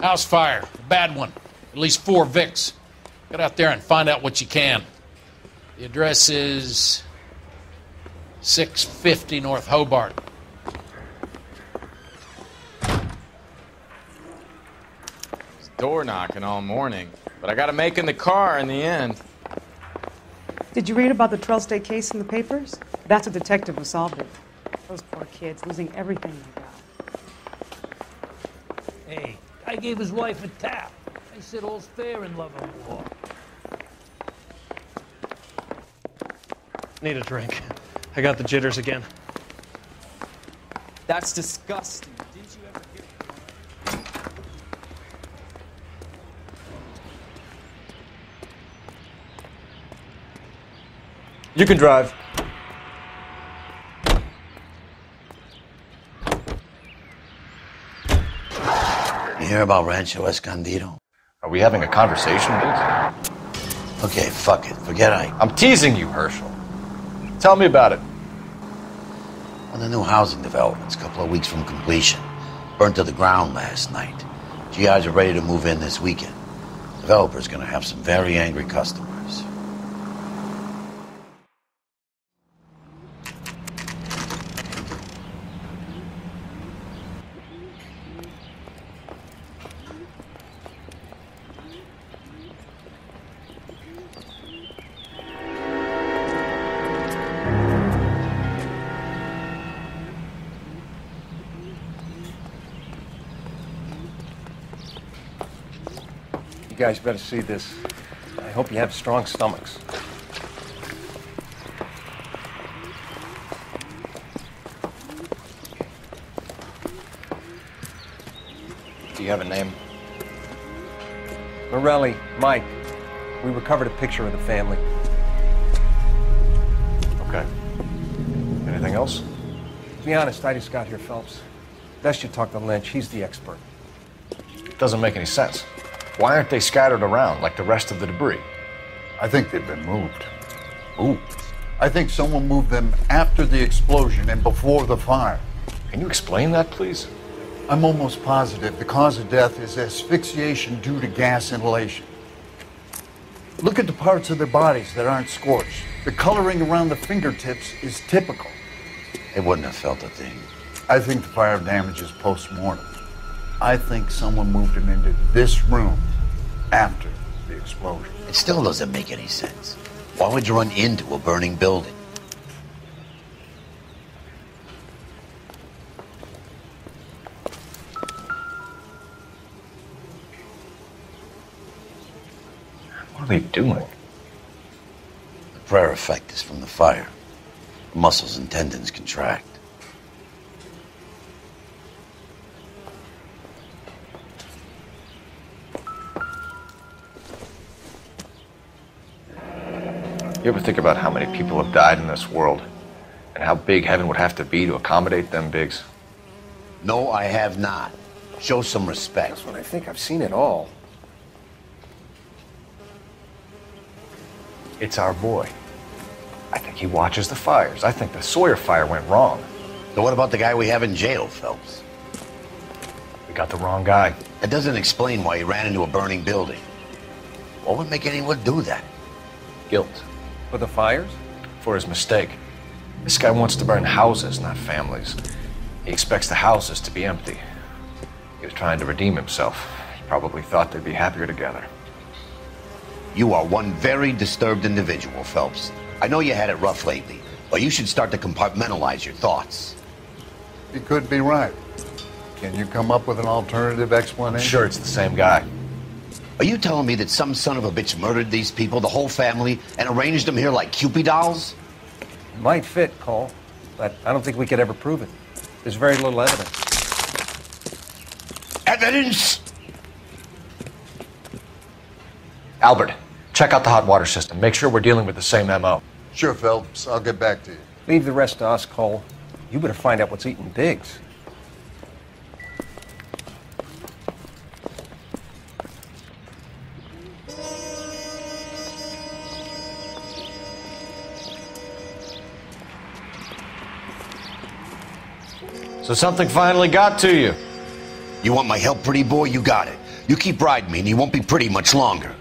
House fire. A bad one. At least four Vicks. Get out there and find out what you can. The address is 650 North Hobart. Door knocking all morning, but I gotta make in the car in the end. Did you read about the Trail State case in the papers? That's a detective who solved it. Those poor kids losing everything they got. Hey, I gave his wife a tap. I said all's fair in love and war. Need a drink. I got the jitters again. That's disgusting. Didn't you ever hear? You can drive. Hear about Rancho Escondido? Are we having a conversation, Biggs? Okay, fuck it. Forget I. I'm teasing you, Herschel. Tell me about it. On the new housing developments, a couple of weeks from completion. Burnt to the ground last night. GIs are ready to move in this weekend. Developer's gonna have some very angry customers. Guys better see this. I hope you have strong stomachs. Do you have a name? Morelli, Mike, we recovered a picture of the family. Okay. Anything else? To be honest, I just got here, Phelps. Best you talk to Lynch. He's the expert. Doesn't make any sense. Why aren't they scattered around like the rest of the debris? I think they've been moved. Ooh. I think someone moved them after the explosion and before the fire. Can you explain that, please? I'm almost positive the cause of death is asphyxiation due to gas inhalation. Look at the parts of their bodies that aren't scorched. The coloring around the fingertips is typical. They wouldn't have felt a thing. I think the fire damage is post-mortem. I think someone moved him into this room after the explosion. It still doesn't make any sense. Why would you run into a burning building? What are they doing? The prayer effect is from the fire. The muscles and tendons contract. You ever think about how many people have died in this world? And how big heaven would have to be to accommodate them, Biggs? No, I have not. Show some respect. That's what I think. I've seen it all. It's our boy. I think he watches the fires. I think the Sawyer fire went wrong. So what about the guy we have in jail, Phelps? We got the wrong guy. That doesn't explain why he ran into a burning building. What would make anyone do that? Guilt. For the fires? For his mistake. This guy wants to burn houses, not families. He expects the houses to be empty. He was trying to redeem himself. He probably thought they'd be happier together. You are one very disturbed individual, Phelps. I know you had it rough lately, but you should start to compartmentalize your thoughts. He could be right. Can you come up with an alternative explanation? Sure, it's the same guy. Are you telling me that some son of a bitch murdered these people, the whole family, and arranged them here like Kewpie dolls? Might fit, Cole, but I don't think we could ever prove it. There's very little evidence. Evidence? Albert, check out the hot water system. Make sure we're dealing with the same MO. Sure, Phelps. I'll get back to you. Leave the rest to us, Cole. You better find out what's eating Biggs. So something finally got to you. You want my help, pretty boy? You got it. You keep riding me, and you won't be pretty much longer.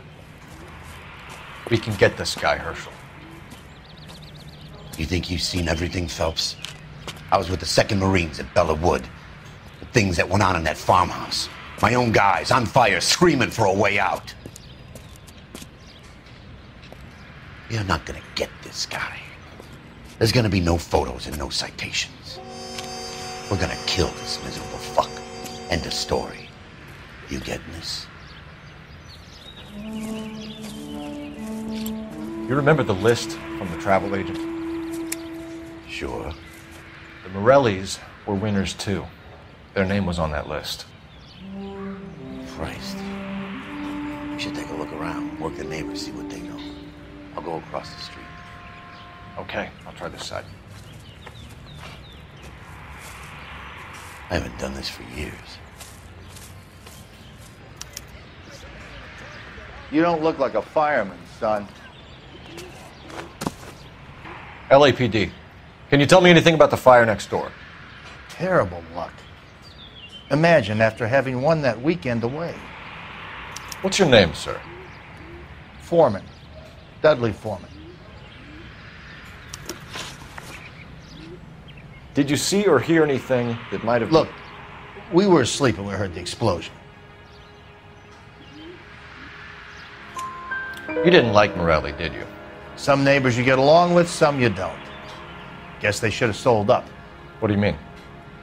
We can get this guy, Herschel. You think you've seen everything, Phelps? I was with the 2nd Marines at Belleau Wood. The things that went on in that farmhouse. My own guys on fire, screaming for a way out. You're not gonna get this guy. There's gonna be no photos and no citations. We're gonna kill this miserable fuck. End of story. You getting this? You remember the list from the travel agent? Sure. The Morellis were winners too. Their name was on that list. Christ. We should take a look around, work the neighbors, see what they know. I'll go across the street. Okay, I'll try this side. I haven't done this for years. You don't look like a fireman, son. LAPD. Can you tell me anything about the fire next door? Terrible luck. Imagine after having won that weekend away. What's your name, sir? Foreman. Dudley Foreman. Did you see or hear anything that might have. Look, we were asleep when we heard the explosion. You didn't like Morelli, did you? Some neighbors you get along with, some you don't. Guess they should have sold up. What do you mean?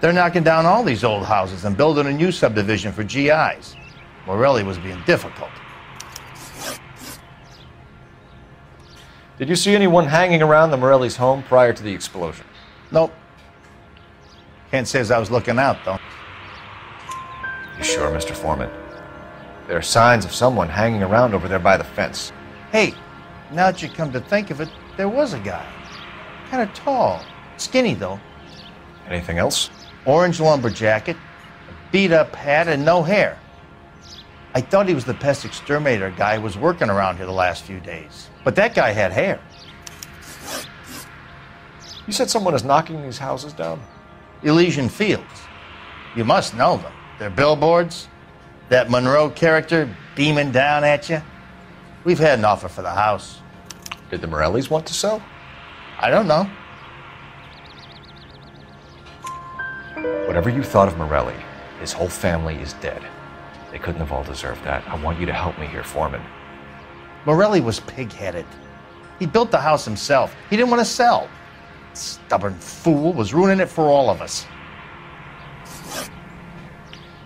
They're knocking down all these old houses and building a new subdivision for GIs. Morelli was being difficult. Did you see anyone hanging around the Morelli's home prior to the explosion? Nope. Can't say as I was looking out, though. You sure, Mr. Foreman? There are signs of someone hanging around over there by the fence. Hey, now that you come to think of it, there was a guy. Kind of tall. Skinny, though. Anything else? Orange lumber jacket, a beat up hat, and no hair. I thought he was the pest exterminator guy who was working around here the last few days. But that guy had hair. You said someone is knocking these houses down? Elysian Fields. You must know them. They're billboards. That Monroe character beaming down at you. We've had an offer for the house. Did the Morellis want to sell? I don't know. Whatever you thought of Morelli, his whole family is dead. They couldn't have all deserved that. I want you to help me here, Foreman. Morelli was pig headed. He built the house himself. He didn't want to sell. Stubborn fool was ruining it for all of us.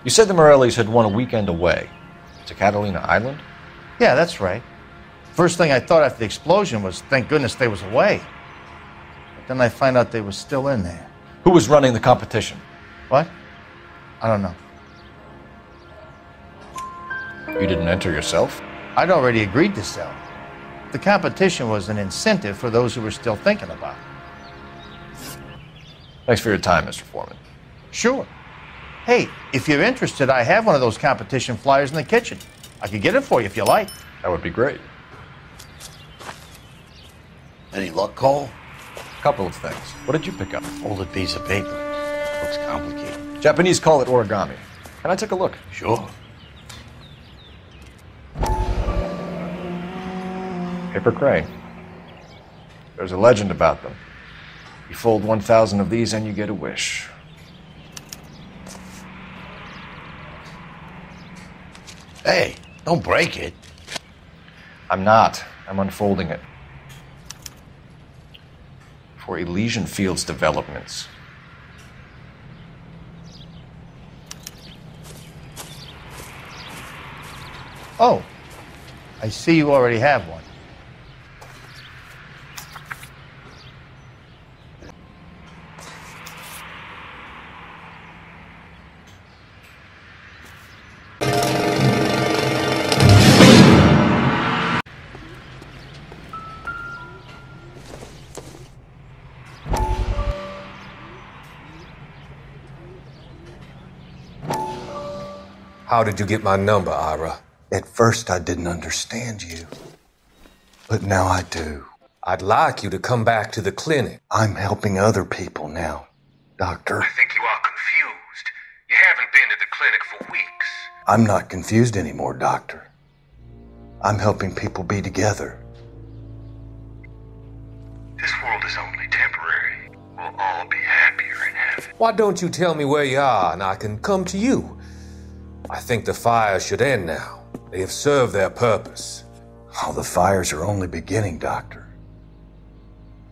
You said the Morellis had won a weekend away to Catalina Island? Yeah, that's right. First thing I thought after the explosion was, thank goodness they was away. But then I find out they was still in there. Who was running the competition? What? I don't know. You didn't enter yourself? I'd already agreed to sell. The competition was an incentive for those who were still thinking about it. Thanks for your time, Mr. Foreman. Sure. Hey, if you're interested, I have one of those competition flyers in the kitchen. I could get it for you if you like. That would be great. Any luck, Cole? A couple of things. What did you pick up? Folded piece of paper. Looks complicated. Japanese call it origami. Can I take a look? Sure. Paper crane. There's a legend about them. You fold 1,000 of these and you get a wish. Hey, don't break it. I'm not. I'm unfolding it. For Elysian Fields developments. Oh, I see you already have one. How did you get my number, Ira? At first, I didn't understand you. But now I do. I'd like you to come back to the clinic. I'm helping other people now, Doctor. I think you are confused. You haven't been to the clinic for weeks. I'm not confused anymore, Doctor. I'm helping people be together. This world is only temporary. We'll all be happier in heaven. Why don't you tell me where you are and I can come to you? I think the fires should end now. They have served their purpose. Oh, the fires are only beginning, Doctor.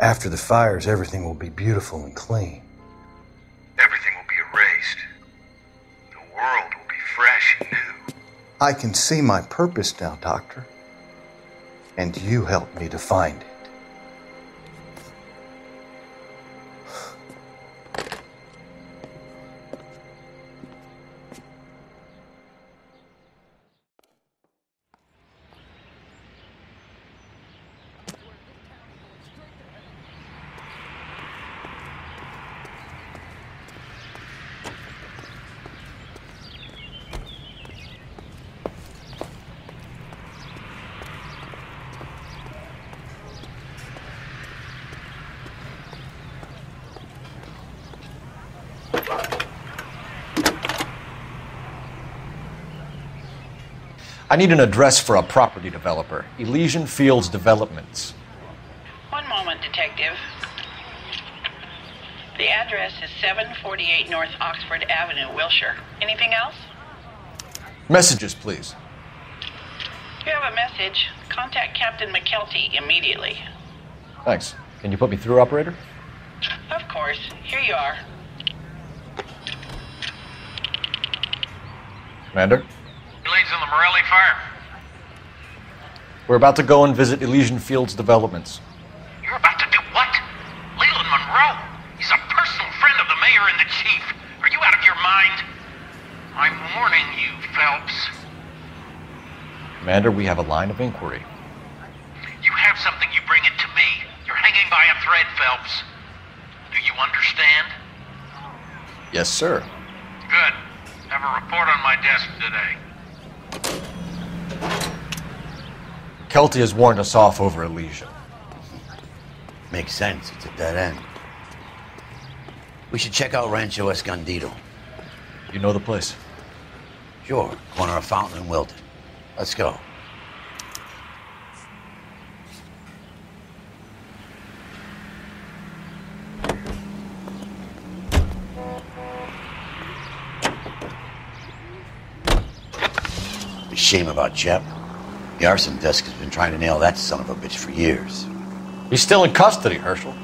After the fires, everything will be beautiful and clean. Everything will be erased. The world will be fresh and new. I can see my purpose now, Doctor. And you helped me to find it. I need an address for a property developer. Elysian Fields Developments. One moment, Detective. The address is 748 North Oxford Avenue, Wilshire. Anything else? Messages, please. You have a message. Contact Captain McKelty immediately. Thanks. Can you put me through, operator? Of course. Here you are. Commander? Leads in the Morelli fire. We're about to go and visit Elysian Fields Developments. You're about to do what? Leland Monroe. He's a personal friend of the mayor and the chief. Are you out of your mind? I'm warning you, Phelps. Commander, we have a line of inquiry. You have something, you bring it to me. You're hanging by a thread, Phelps. Do you understand? Yes, sir. Good. Have a report on my desk today. Kelty has warned us off over Elysian. Makes sense. It's a dead end. We should check out Rancho Escondido. You know the place? Sure. Corner of Fountain and Wilton. Let's go. Shame about Jep. The arson desk has been trying to nail that son of a bitch for years. He's still in custody, Herschel.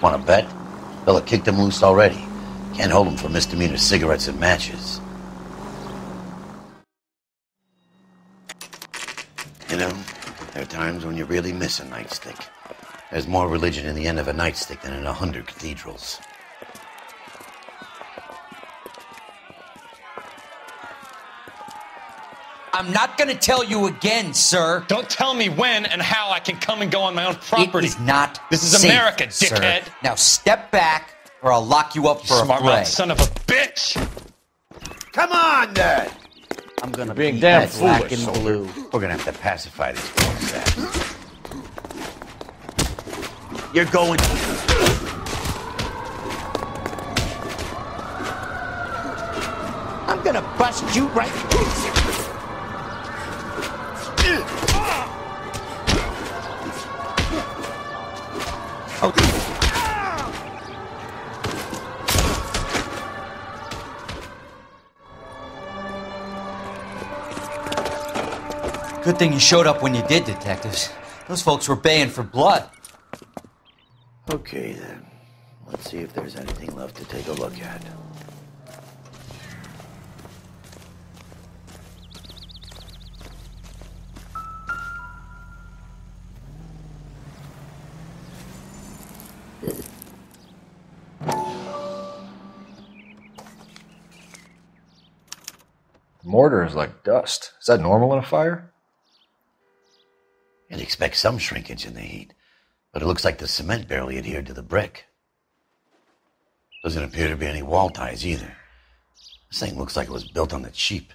Want to bet? Fella kicked him loose already. Can't hold him for misdemeanor cigarettes and matches. You know, there are times when you really miss a nightstick. There's more religion in the end of a nightstick than in a hundred cathedrals. I'm not going to tell you again, sir. Don't tell me when and how I can come and go on my own property. It is not. This is safe, America, sir. dickhead. Now step back, or I'll lock you up for Smart a fray. mouth son of a bitch. Come on, then. I'm gonna being beat damn that black foolish, and blue. We're gonna have to pacify these poor. You're going. I'm gonna bust you right. Good thing you showed up when you did, detectives. Those folks were baying for blood. Okay, then. Let's see if there's anything left to take a look at. Mortar is like dust. Is that normal in a fire? expect some shrinkage in the heat, but it looks like the cement barely adhered to the brick. Doesn't appear to be any wall ties either. This thing looks like it was built on the cheap.